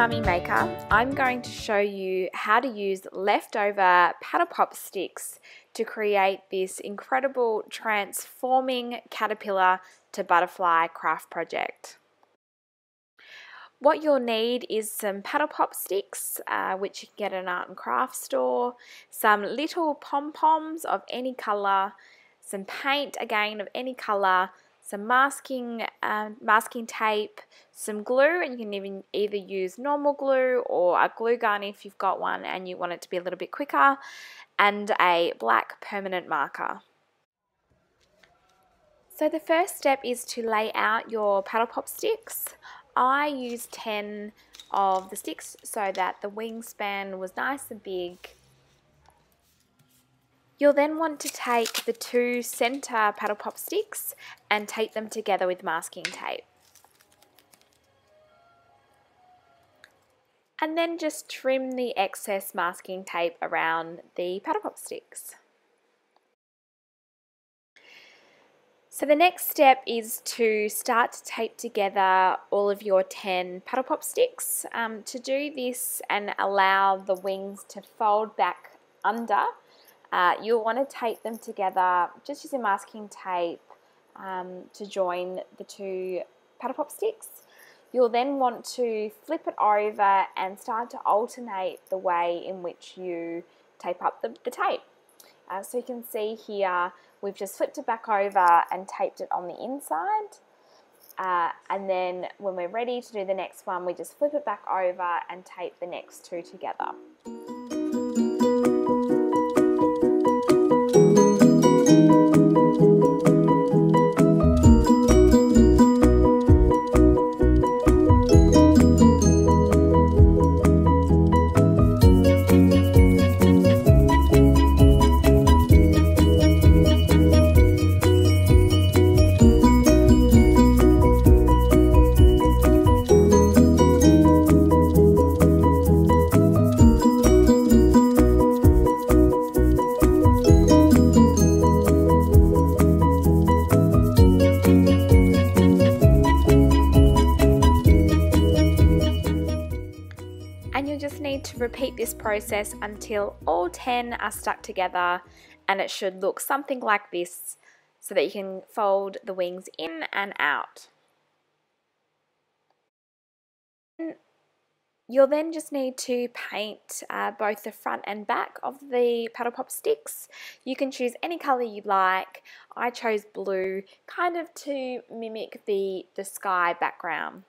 Mummy Maker, I'm going to show you how to use leftover paddle pop sticks to create this incredible transforming caterpillar to butterfly craft project. What you'll need is some paddle pop sticks, uh, which you can get at an art and craft store, some little pom-poms of any colour, some paint again of any colour, some masking um, masking tape, some glue, and you can even either use normal glue or a glue gun if you've got one and you want it to be a little bit quicker, and a black permanent marker. So the first step is to lay out your paddle pop sticks. I used 10 of the sticks so that the wingspan was nice and big You'll then want to take the two centre paddle pop sticks and tape them together with masking tape. And then just trim the excess masking tape around the paddle pop sticks. So the next step is to start to tape together all of your 10 paddle pop sticks. Um, to do this and allow the wings to fold back under, uh, you'll want to tape them together just using masking tape um, to join the two paddle pop sticks. You'll then want to flip it over and start to alternate the way in which you tape up the, the tape. Uh, so you can see here we've just flipped it back over and taped it on the inside. Uh, and then when we're ready to do the next one, we just flip it back over and tape the next two together. To repeat this process until all 10 are stuck together and it should look something like this so that you can fold the wings in and out. You'll then just need to paint uh, both the front and back of the paddle pop sticks. You can choose any colour you like. I chose blue, kind of to mimic the, the sky background.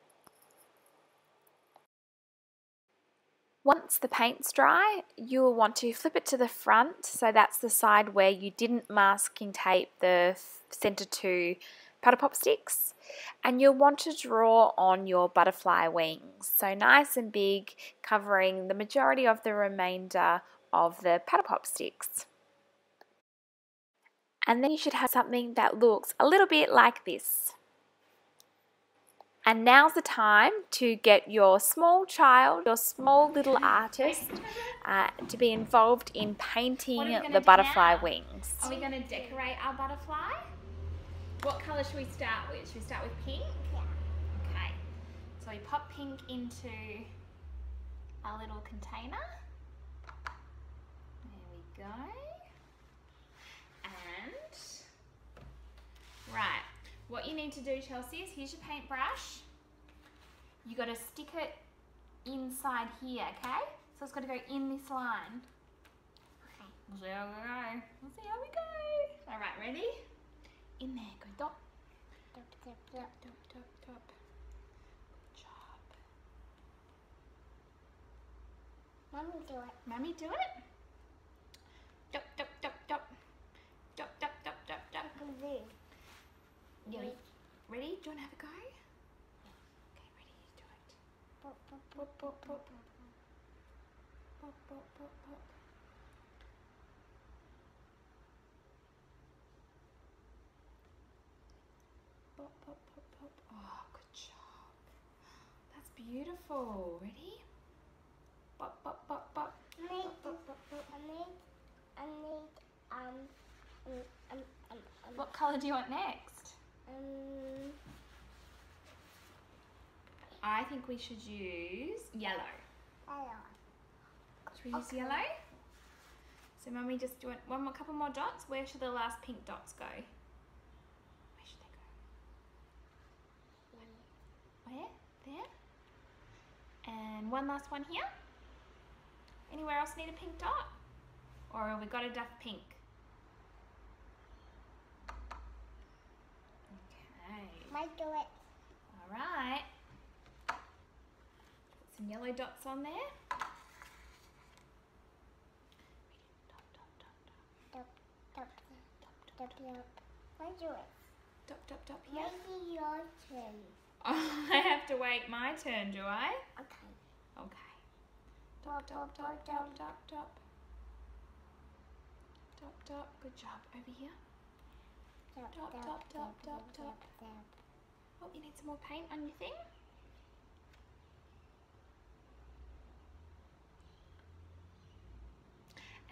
Once the paint's dry, you will want to flip it to the front, so that's the side where you didn't masking tape the center two paddle pop sticks. And you'll want to draw on your butterfly wings, so nice and big, covering the majority of the remainder of the paddle pop sticks. And then you should have something that looks a little bit like this. And now's the time to get your small child, your small little artist, uh, to be involved in painting the butterfly wings. Are we going to decorate our butterfly? What colour should we start with? Should we start with pink? Yeah. Okay. So we pop pink into our little container. There we go. And, right. What you need to do, Chelsea, is here's your paintbrush. You got to stick it inside here, okay? So it's got to go in this line. Okay. We'll see how we go. We'll see how we go. All right, ready? In there, go dot. Dot, dot, dot, dot, dot, dot. Good job. Mummy do it. Mummy do it? Dot, dot, dot, dot. Dot, dot, dot, dot, dot. Yeah. Do you want to have a go? Okay, ready? Do it. Pop, pop, pop, pop, pop. Pop, pop, pop, pop. Pop, pop, pop, pop. Oh, good job. That's beautiful. Ready? Pop, pop, pop, pop. I need, pop, pop, pop, I need, I need, um, um, um, um, um. What colour do you want next? Um, think we should use yellow. Hello. Should we use Okay. yellow? So mummy just do one more couple more dots. Where should the last pink dots go? Where should they go? Where? There? And one last one here. Anywhere else need a pink dot? Or have we got enough pink? Okay. Might do it. Alright. Put some yellow dots on there. Dop, dop, dop, dop. Maybe your turn. Oh, I have to wait my turn, do I? Okay. Okay. Dot, dot, dot, dot, dot, dot. Dot, dot. Good job. Over here. Dop, Dop, dop, dop, dop, dop, dop, dop, dop. Oh, you need some more paint on your thing?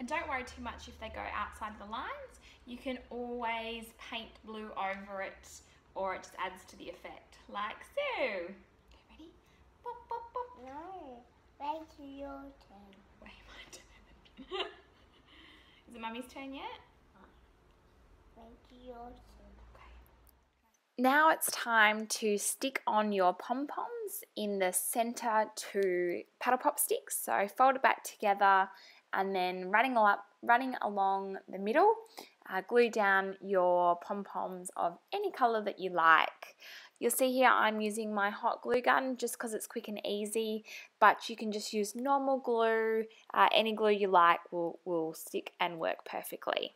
And don't worry too much if they go outside the lines. You can always paint blue over it or it just adds to the effect, like so. Okay, ready? Bop, bop, bop. No. Wait till your turn. Wait, my turn. Is it mummy's turn yet? Wait till your turn. Now it's time to stick on your pom-poms in the center to paddle pop sticks. So fold it back together and then running, up, running along the middle, uh, glue down your pom-poms of any color that you like. You'll see here I'm using my hot glue gun just because it's quick and easy, but you can just use normal glue. Uh, any glue you like will, will stick and work perfectly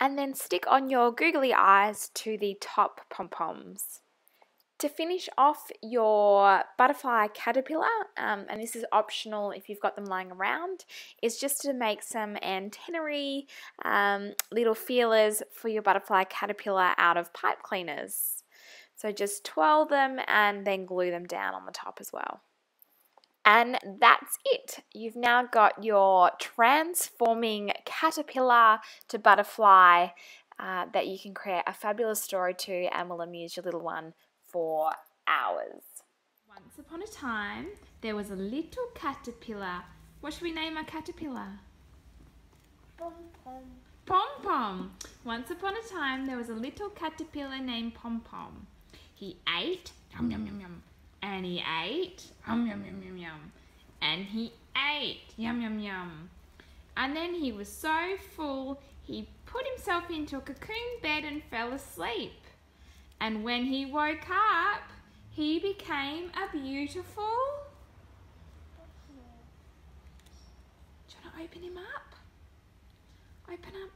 and then stick on your googly eyes to the top pom-poms. To finish off your butterfly caterpillar, um, and this is optional if you've got them lying around, is just to make some antennae um, little feelers for your butterfly caterpillar out of pipe cleaners. So just twirl them and then glue them down on the top as well. And that's it. You've now got your transforming caterpillar to butterfly uh, that you can create a fabulous story to and will amuse your little one for hours. Once upon a time, there was a little caterpillar. What should we name our caterpillar? Pom Pom. Pom Pom. Once upon a time, there was a little caterpillar named Pom Pom. He ate, yum yum yum yum, and he ate, yum yum yum yum yum, and he ate, yum yum yum. And then he was so full, he put himself into a cocoon bed and fell asleep. And when he woke up, he became a beautiful. Do you want to open him up? Open up.